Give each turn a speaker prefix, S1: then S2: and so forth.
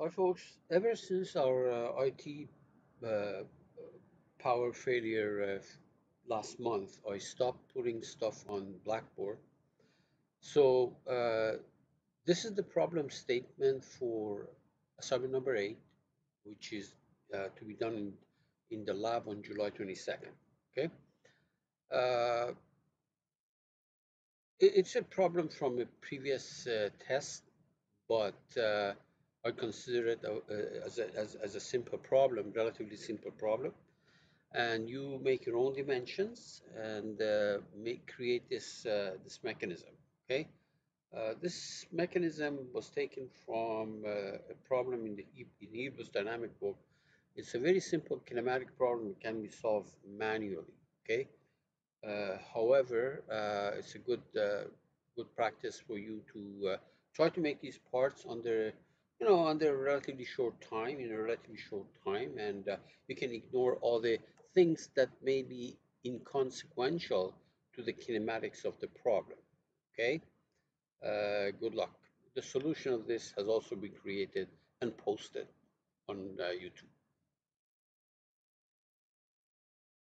S1: Hi folks, ever since our uh, IT uh, power failure uh, last month, I stopped putting stuff on Blackboard. So uh, this is the problem statement for assignment number eight, which is uh, to be done in, in the lab on July 22nd. Okay. Uh, it, it's a problem from a previous test, but I consider it as, a, as, as a simple problem, relatively simple problem. And you make your own dimensions and uh, make create this uh, this mechanism. Okay, uh, this mechanism was taken from uh, a problem in the in Hibbeler's dynamic book. It's a very simple kinematic problem that can be solved manually. Okay, uh, however, uh, it's a good good practice for you to try to make these parts under you know under a relatively short time in a relatively short time and uh, you can ignore all the things that may be inconsequential to the kinematics of the problem okay? Uh, good luck. The solution of this has also been created and posted on uh, YouTube